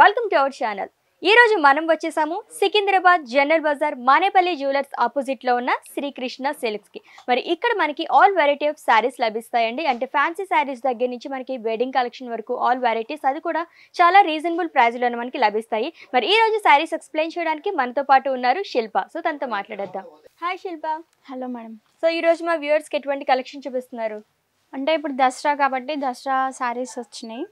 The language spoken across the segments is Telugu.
Welcome to our channel. ఈ రోజు మనం వచ్చేసాము Secunderabad general bazaar Manepalli jewellers ఆపోజిట్లో ఉన్న శ్రీకృష్ణ సిల్క్స్కి. మరి ఇక్కడ మనకి ఆల్ వెరైటీ ఆఫ్ శారీస్ లభిస్తాయండి. అంటే ఫ్యాన్సీ శారీస్ దగ్గర నుంచి మనకి వెడ్డింగ్ కలెక్షన్ వరకు ఆల్ వెరైటీస్ అది కూడా చాలా రీజనబుల్ ప్రైస్లోనే మనకి లభిస్తాయి. మరి ఈ రోజు శారీస్ ఎక్స్ప్లెయిన్ చేయడానికి మనతో పాటు ఉన్నారు శిల్ప. సో తనతో మాట్లాడేద్దాం. Hi Shilpa. Hello madam so ఈ రోజు మా వ్యూవర్స్కి ఎటువంటి కలెక్షన్ చూపిస్తున్నారు? అంటే ఇప్పుడు దసరా కాబట్టి దసరా శారీస్ వచ్చినాయి.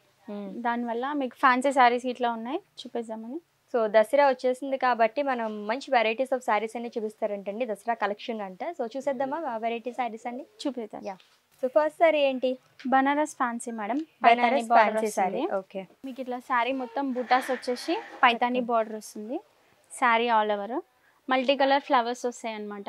దానివల్ల మీకు ఫ్యాన్సీ శారీస్ ఇట్లా ఉన్నాయి చూపిద్దామని. సో దసరా వచ్చేసింది కాబట్టి మనం మంచి వెరైటీస్ ఆఫ్ శారీస్ అన్ని చూపిస్తారంటండి దసరా కలెక్షన్ అంట. సో చూసేద్దామా వెరైటీ శారీస్ అన్ని? చూపిద్దాం. యా సో ఫస్ట్ సారీ ఏంటి? Banaras fancy madam Banaras fancy saree okay మీకు ఇట్లా శారీ మొత్తం బుటాస్ వచ్చేసి పైతాని బార్డర్ వస్తుంది. Saree all over multi colour flowers వస్తాయి అనమాట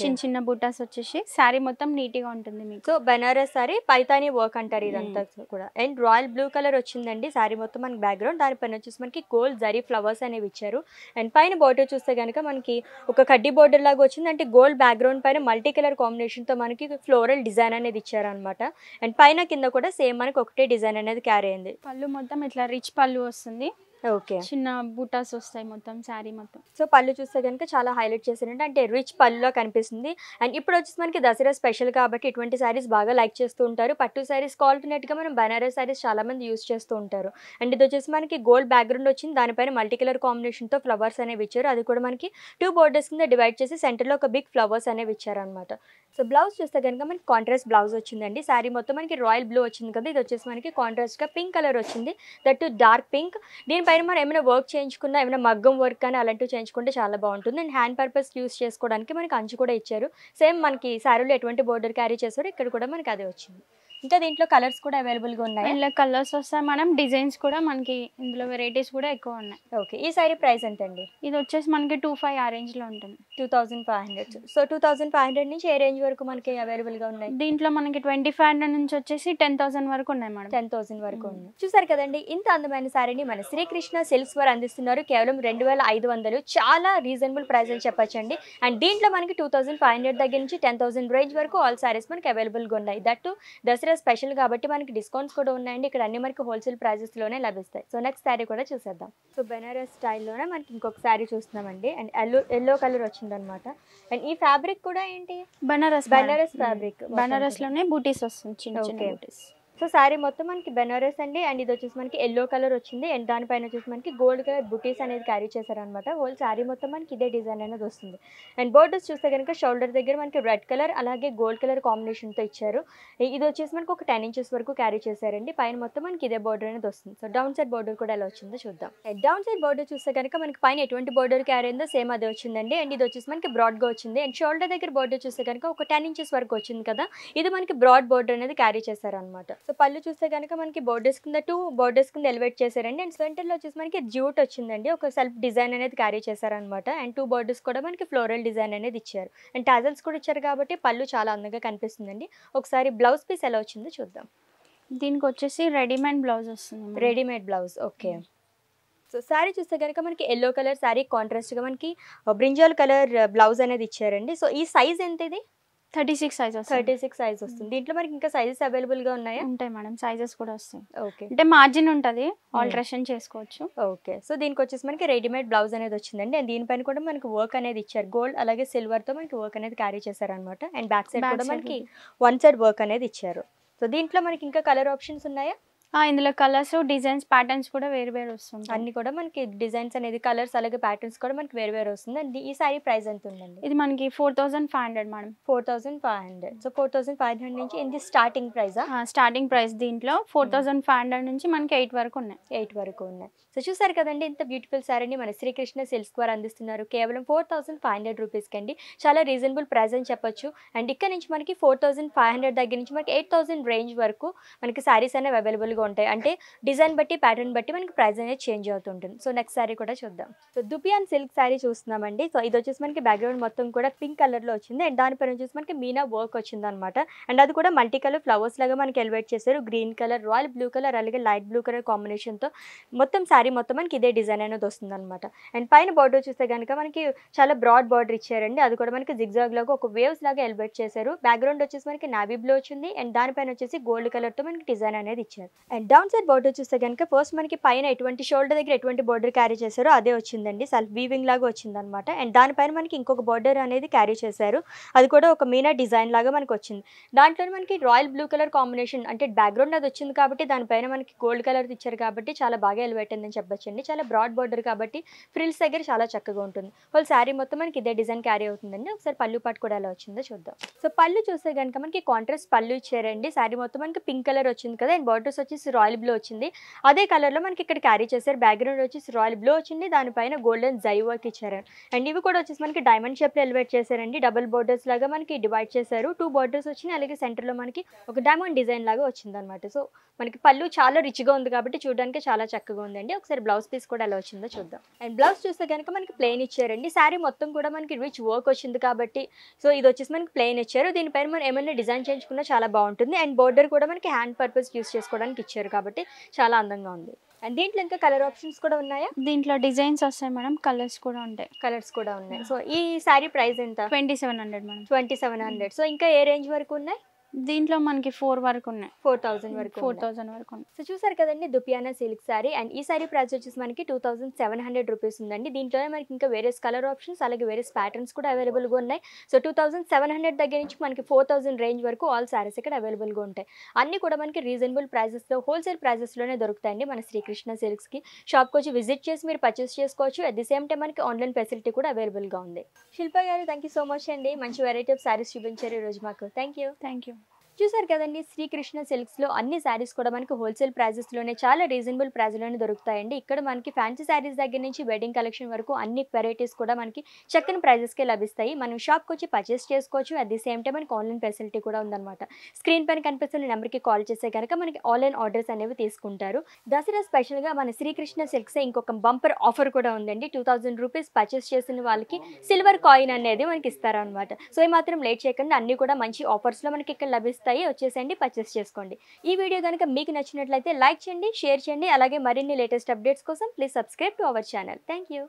చిన్న చిన్న బుటాస్ వచ్చేసి శారీ మొత్తం నీట్గా ఉంటుంది మీకు. సో బనారస్ సారీ పైతాని వర్క్ అంటారు ఇదంతా కూడా. అండ్ రాయల్ బ్లూ కలర్ వచ్చిందండి సారీ మొత్తం మనకి బ్యాక్గ్రౌండ్. దానిపైన వచ్చేసి మనకి గోల్డ్ జరీ ఫ్లవర్స్ అనేవి ఇచ్చారు. అండ్ పైన బోర్డర్ చూస్తే కనుక మనకి ఒక కడ్డీ బోర్డర్ లాగా వచ్చింది. అంటే గోల్డ్ బ్యాక్గ్రౌండ్ పైన మల్టీ కలర్ కాంబినేషన్తో మనకి ఫ్లోరల్ డిజైన్ అనేది ఇచ్చారనమాట అండ్ పైన కింద కూడా సేమ్ మనకి ఒకటే డిజైన్ అనేది క్యారీ అయింది. పళ్ళు మొత్తం ఇట్లా రిచ్ పళ్ళు వస్తుంది. ఓకే. చిన్న బుటాస్ వస్తాయి మొత్తం శారీ మొత్తం. సో పళ్ళు చూస్తే కనుక చాలా హైలైట్ చేశారంటే అంటే రిచ్ పళ్ళులో కనిపిస్తుంది. అండ్ ఇప్పుడు వచ్చేసి మనకి దసరా స్పెషల్ కాబట్టి ఇటువంటి శారీస్ బాగా లైక్ చేస్తూ ఉంటారు. పట్టు శారీస్గా మనం బనారస్ శారీస్ చాలా మంది యూస్ చేస్తూ ఉంటారు. అండ్ ఇది వచ్చేసి మనకి గోల్డ్ బ్యాక్గ్రౌండ్ వచ్చింది. దానిపైన మల్టీ కలర్ కాంబినేషన్తో ఫ్లవర్స్ అనేవి ఇచ్చారు. అది కూడా మనకి టూ బోర్డర్స్ కింద డివైడ్ చేసి సెంటర్లో ఒక బిగ్ ఫ్లవర్స్ అనేవి ఇచ్చారనమాట సో బ్లౌజ్ చూస్తే కనుక మనకి కాంట్రాస్ట్ బ్లౌజ్ వచ్చిందండి. శారీ మొత్తం మనకి రాయల్ బ్లూ వచ్చింది కదా ఇది వచ్చేసి మనకి కాంట్రాస్ట్గా పింక్ కలర్ వచ్చింది. దట్ డార్క్ పింక్ పైన మనం ఏమైనా వర్క్ చేయించుకున్నా ఏమైనా మగ్గం వర్క్ కానీ అలాంటివి చేయించుకుంటే చాలా బాగుంటుంది. అండ్ హ్యాండ్ పర్పస్ యూస్ చేసుకోవడానికి మనకి అంచు కూడా ఇచ్చారు. సేమ్ మనకి శారీలో ఎటువంటి బోర్డర్ క్యారీ చేసారో ఇక్కడ కూడా మనకి అదే వచ్చింది. ఇంకా దీంట్లో కలర్స్ కూడా అవైలబుల్గా ఉన్నాయి? ఇందులో కలర్స్ వస్తాయి మనం డిజైన్స్ కూడా మనకి ఇందులో వెరైటీస్ కూడా ఎక్కువ ఉన్నాయి. ఓకే. ఈ శారీ ప్రైస్ ఎంత అండి ఇది వచ్చేసి మనకి టూ ఫైవ్ ఆ రేంజ్లో ఉంటుంది. Two thousand five hundred. So two thousand five hundred నుంచి ఏ రేంజ్ వరకు మనకి అవైలబుల్గా ఉన్నాయి? దీంట్లో మనకి ట్వంటీ ఫైవ్ హండ్రెడ్ నుంచి వచ్చేసి టెన్ థౌసండ్ వరకు ఉన్నాయి మేడం. టెన్ థౌసండ్ వరకు ఉంది చూసారు కదండి ఇంత అందమైన శారీని మన శ్రీకృష్ణ సిల్క్స్ వారు అందిస్తున్నారు. కేవలం రెండు వేల ఐదు వందలు. చాలా రీజనబుల్ ప్రైస్ అని చెప్పొచ్చండి. అండ్ దీంట్లో మనకి టూ థౌసండ్ ఫైవ్ హండ్రెడ్ దగ్గర నుంచి టెన్ థౌసండ్ రేంజ్ వరకు ఆల్ శారీస్ మనకి అవైలబుల్గా ఉన్నాయి. దట్టు దసరా స్పెషల్ కాబట్టి మనకి డిస్కౌంట్స్ కూడా ఉన్నాయండి. ఇక్కడ అన్ని మనకి హోల్సేల్ ప్రైజెస్లోనే లభిస్తాయి. సో నెక్స్ట్ శారీ కూడా చూసేద్దాం. సో బెనారస్ స్టైల్లోనే మనకి ఇంకొక శారీ చూస్తున్నామండి. అండ్ ఎల్లో ఎల్లో కలర్ వచ్చిందనమాట అండ్ ఈ ఫ్యాబ్రిక్ కూడా ఏంటి? బనారస్ బనారస్ మొత్తం బనారస్లోనే బూటీస్ వస్తుంది. చిన్న చిన్న Okay. బూటీస్ సో శారీ మొత్తం మనకి బెనారస్ అండి. అండ్ ఇది వచ్చేసి మనకి ఎల్లో కలర్ వచ్చింది. అండ్ దానిపైన వచ్చేసి మనకి గోల్డ్ కలర్ బుటీస్ అనేది క్యారీ చేశారనమాట హోల్ శారీ మొత్తం మనకి ఇదే డిజైన్ అనేది వస్తుంది. అండ్ బోర్డర్స్ చూస్తే కనుక షోల్డర్ దగ్గర మనకి రెడ్ కలర్ అలాగే గోల్డ్ కలర్ కాంబినేషన్తో ఇచ్చారు. ఇది వచ్చేసి మనకి ఒక టెన్ ఇంచెస్ వరకు క్యారీ చేశారండి. పైన మొత్తం మనకి ఇదే బోర్డర్ అనేది వస్తుంది. సో డౌన్ సైడ్ బోర్డర్ కూడా ఎలా వచ్చిందో చూద్దాం. డౌన్ సైడ్ బోర్డర్ చూస్తే కనుక మనకి పైన ఎటువంటి బోర్డర్ క్యారీ అయిందో సేమ్ అదే వచ్చిందండి. అండ్ ఇది వచ్చేసి మనకి బ్రాడ్గా వచ్చింది. అండ్ షోల్డర్ దగ్గర బోర్డర్ చూస్తే కనుక ఒక టెన్ ఇంచెస్ వరకు వచ్చింది కదా. ఇది మనకి బ్రాడ్ బోర్డర్ అనేది క్యారీ చేశారనమాట సో పళ్ళు చూస్తే కనుక మనకి బోర్డర్స్ కింద టూ బోర్డర్స్ కింద ఎలివేట్ చేశారండి. అండ్ సెంటర్లో వచ్చేసి మనకి జ్యూట్ వచ్చిందండి. ఒక సెల్ఫ్ డిజైన్ అనేది క్యారీ చేశారనమాట అండ్ టూ బోర్డర్స్ కూడా మనకి ఫ్లోరల్ డిజైన్ అనేది ఇచ్చారు. అండ్ టాజల్స్ కూడా ఇచ్చారు కాబట్టి పళ్ళు చాలా అందంగా కనిపిస్తుందండి. ఒకసారి బ్లౌజ్ పీస్ ఎలా వచ్చిందో చూద్దాం. దీనికి వచ్చేసి రెడీమేడ్ బ్లౌజ్ వస్తుంది madam. Readymade blouse okay so saree చూస్తే కనుక మనకి ఎల్లో కలర్ శారీ కాంట్రాస్ట్గా మనకి బ్రింజాల్ కలర్ బ్లౌజ్ అనేది ఇచ్చారండి. సో ఈ సైజ్ ఎంత ఇది thirty six size thirty six size వస్తుంది. దీంట్లో మనకి ఇంకా సైజెస్ అవైలబుల్గా ఉన్నాయా? ఉంటాయి మేడం. సైజెస్ కూడా వస్తాయి. ఓకే అంటే మార్జిన్ ఉంటుంది. ఆల్ట్రేషన్ చేసుకోవచ్చు. ఓకే సో దీనికి వచ్చేసి మనకి రెడీమేడ్ బ్లౌజ్ అనేది వచ్చిందండి. అండ్ దీనిపైన కూడా మనకి వర్క్ అనేది ఇచ్చారు. గోల్డ్ అలాగే సిల్వర్తో మనకి వర్క్ అనేది క్యారీ చేశారనమాట అండ్ బ్యాక్ సైడ్ కూడా మనకి వన్ సైడ్ వర్క్ అనేది ఇచ్చారు. సో దీంట్లో మనకి ఇంకా కలర్ ఆప్షన్స్ ఉన్నాయా? ఇందులో కలర్స్ డిజైన్స్ ప్యాటర్న్స్ కూడా వేరు వేరు వస్తుంది అన్ని కూడా మనకి డిజైన్స్ అనేది కలర్స్ అలాగే ప్యాటర్న్స్ కూడా మనకి వేరు వేరు వస్తుంది. అండ్ ఈ సారీ ప్రైస్ ఎంత ఉందండి? ఇది మనకి four thousand five hundred madam four thousand five hundred so four thousand five hundred నుంచి ఇది స్టార్టింగ్ ప్రైజా స్టార్టింగ్ ప్రైస్ దీంట్లో ఫోర్ థౌసండ్ ఫైవ్ హండ్రెడ్ నుంచి మనకి ఎయిట్ వరకు ఉన్నాయి. ఎయిట్ వరకు ఉన్నాయి. సో చూసారు కదండి ఇంత బ్యూటిఫుల్ శారీని మన శ్రీకృష్ణ సిల్క్స్ వారు అందిస్తున్నారు. కేవలం ఫోర్ థౌసండ్ ఫైవ్ హండ్రెడ్ రూపీస్కి అండి చాలా రీజనబుల్ ప్రైస్ అని చెప్పొచ్చు. అండ్ ఇక్కడ నుంచి మనకి ఫోర్ థౌసండ్ ఫైవ్ హండ్రెడ్ దగ్గర నుంచి మనకి ఎయిట్ థౌసండ్ రేంజ్ వరకు మనకి శారీస్ అనేవి అవైలబుల్గా ఉంటాయి అంటే డిజైన్ బట్టి ప్యాటర్న్ బట్టి మనకి ప్రైస్ అనేది చేంజ్ అవుతుంటుంది. సో నెక్స్ట్ శారీ కూడా చూద్దాం. సో దుపియాన్ సిల్క్ శారీ చూస్తున్నామండి. సో ఇది వచ్చేసి మనకి బ్యాక్గ్రౌండ్ మొత్తం కూడా పింక్ కలర్లో వచ్చింది. అండ్ దానిపైన వచ్చేసి మనకి మీనా వర్క్ వచ్చింది అనమాట అండ్ అది కూడా మల్టీ కలర్ ఫ్లవర్స్ లాగా మనకి ఎలివేట్ చేశారు. Green colour royal blue colour అలాగే లైట్ బ్లూ కలర్ కాంబినేషన్తో మొత్తం శారీ మొత్తం మనకి ఇదే డిజైన్ అనేది వస్తుంది అనమాట అండ్ పైన బార్డర్ చూస్తే కనుక మనకి చాలా బ్రాడ్ బార్డర్ ఇచ్చారండి. అది కూడా మనకి జిగ్జాగ్ లాగా ఒక వేవ్స్ లాగా ఎలివేట్ చేశారు. బ్యాక్గ్రౌండ్ వచ్చేసి మనకి నావీ బ్లూ వచ్చింది. అండ్ దానిపైన వచ్చేసి గోల్డ్ కలర్తో మనకి డిజైన్ అనేది ఇచ్చారు. అండ్ డౌన్ సైడ్ బోర్డర్ చూస్తే కనుక ఫస్ట్ మనకి పైన ఎటువంటి షోల్డర్ దగ్గర ఎటువంటి బోర్డర్ క్యారీ చేశారో అదే వచ్చిందండి. సెల్ఫ్ వీవింగ్ లాగా వచ్చిందనమాట అండ్ దానిపైన మనకి ఇంకొక బోర్డర్ అనేది క్యారీ చేశారు. అది కూడా ఒక మీనా డిజైన్ లాగా మనకి వచ్చింది. దాంట్లో మనకి రాయల్ బ్లూ కలర్ కాంబినేషన్ అంటే బ్యాక్గ్రౌండ్ అది వచ్చింది కాబట్టి దానిపైన మనకి గోల్డ్ కలర్ ఇచ్చారు కాబట్టి చాలా బాగా ఎలివేట్ అయిందని చెప్పొచ్చండి. చాలా బ్రాడ్ బోర్డర్ కాబట్టి ఫ్రిల్స్ దగ్గర చాలా చక్కగా ఉంటుంది. వాళ్ళు శారీ మొత్తం మనకి ఇదే డిజైన్ క్యారీ అవుతుందండి. ఒకసారి పళ్ళు పాటు కూడా ఎలా వచ్చిందో చూద్దాం. సో పళ్ళు చూస్తే కనుక మనకి కాంట్రాస్ట్ పళ్ళు ఇచ్చారండి. శారీ మొత్తం మనకి పింక్ కలర్ వచ్చింది కదా అండ్ బార్డర్స్ వచ్చేసి రాయల్ బ్లూ వచ్చింది. అదే కలర్లో మనకి ఇక్కడ క్యారీ చేశారు. బ్యాక్గ్రౌండ్ వచ్చేసి రాయల్ బ్లూ వచ్చింది. దానిపైన గోల్డెన్ జై వర్క్ ఇచ్చారు. అండ్ ఇవి కూడా వచ్చేసి మనకి డైమండ్ షేప్లో ఎలివేట్ చేశారండి. డబుల్ బోర్డర్స్ లాగా మనకి డివైడ్ చేశారు. టూ బోర్డర్స్ వచ్చినాయి. అలాగే సెంటర్లో మనకి ఒక డైమండ్ డిజైన్ లాగా వచ్చింది అనమాట సో మనకి పళ్ళు చాలా రిచ్గా ఉంది కాబట్టి చూడడానికి చాలా చక్కగా ఉందండి. ఒకసారి బ్లౌజ్ పీస్ కూడా ఎలా వచ్చిందో చూద్దాం. అండ్ బ్లౌజ్ చూస్తే కనుక మనకి ప్లెయిన్ ఇచ్చారండి. శారీ మొత్తం కూడా మనకి రిచ్ వర్క్ వచ్చింది కాబట్టి సో ఇది వచ్చేసి మనకి ప్లెయిన్ ఇచ్చారు. దీనిపైన మనం ఏమైనా డిజైన్ చేయించుకున్నా చాలా బాగుంటుంది. అండ్ బోర్డర్ కూడా మనకి హ్యాండ్ పర్పస్ యూస్ చేసుకోవడానికి ఇచ్చారు కాబట్టి చాలా అందంగా ఉంది. అండ్ దీంట్లో ఇంకా కలర్ ఆప్షన్స్ కూడా ఉన్నాయా? దీంట్లో డిజైన్స్ వస్తాయి మేడం కలర్స్ కూడా ఉంటాయి. కలర్స్ కూడా ఉన్నాయి. సో ఈ శారీ ప్రైస్ ఎంత? Twenty seven hundred madam. Twenty seven hundred so ఇంకా ఏ రేంజ్ వరకు ఉన్నాయి? దీంట్లో మనకి ఫోర్ వరకు ఉన్నాయి. ఫోర్ థౌసండ్ వరకు ఫోర్. థౌసండ్ వరకు సో చూసారు కదండి దుపియానా సిల్క్ శారీ అండ్ ఈ శారీ ప్రైస్ వచ్చేసి మనకి two thousand seven hundred rupees ఉందండి. దీంట్లోనే మనకి ఇంకా వేరియస్ కలర్ ఆప్షన్స్ అలాగే వేరియస్ ప్యాటర్న్స్ కూడా అవైలబుల్గా ఉన్నాయి. So two thousand seven hundred దగ్గర నుంచి మనకి ఫోర్ థౌసండ్ రేంజ్ వరకు ఆల్ శారీస్ ఇక్కడ అవైలబుల్గా ఉంటాయి. అన్నీ కూడా మనకి రీజనబుల్ ప్రైజెస్లో హోల్సేల్ ప్రైజెస్లోనే దొరుకుతాయండి మన శ్రీకృష్ణ సిల్క్స్కి షాప్కి వచ్చి విజిట్ చేసి మీరు పర్చేస్ చేసుకోవచ్చు. అట్ ది సేమ్ టైం మనకి ఆన్లైన్ ఫెసిలిటీ కూడా అవైలబుల్గా ఉంది. శిల్ప గారు థ్యాంక్ యూ సో మచ్ అండి. మంచి వెరైటీ ఆఫ్ శారీస్ చూపించారు ఈ రోజు మాకు. థ్యాంక్ యూ థ్యాంక్ యూ చూసారు కదండి శ్రీకృష్ణ సిల్క్స్లో అన్ని శారీస్ కూడా మనకి హోల్సేల్ ప్రైజెస్లోనే చాలా రీజనబుల్ ప్రైస్లోనే దొరుకుతాయండి. ఇక్కడ మనకి ఫ్యాన్సీ శారీస్ దగ్గర నుంచి వెడ్డింగ్ కలెక్షన్ వరకు అన్ని వెరైటీస్ కూడా మనకి చక్కని ప్రైజెస్కే లభిస్తాయి. మనం షాప్కి వచ్చి పర్చేస్ చేసుకోవచ్చు. అట్ ది సేమ్ టైం మనకి ఆన్లైన్ ఫెసిలిటీ కూడా ఉందన్నమాట. స్క్రీన్ పైన కనిపిస్తున్న నెంబర్కి కాల్ చేస్తే కనుక మనకి ఆన్లైన్ ఆర్డర్స్ అనేవి తీసుకుంటారు. దసరా స్పెషల్గా మన శ్రీకృష్ణ సిల్క్స్ ఇంకొక బంపర్ ఆఫర్ కూడా ఉందండి. టూ థౌజండ్ రూపీస్ పర్చేస్ చేసిన వాళ్ళకి సిల్వర్ కాయిన్ అనేది మనకి ఇస్తారనమాట సో మాత్రం లేట్ చేయకుండా అన్ని కూడా మంచి ఆఫర్స్లో మనకి ఇక్కడ లభిస్తాయి. వచ్చేసండి పర్చేస్ చేసుకోండి. ఈ వీడియో కనుక మీకు నచ్చినట్లయితే లైక్ చేయండి షేర్ చేయండి. అలాగే మరిన్ని లేటెస్ట్ అప్డేట్స్ కోసం please subscribe to our channel thank you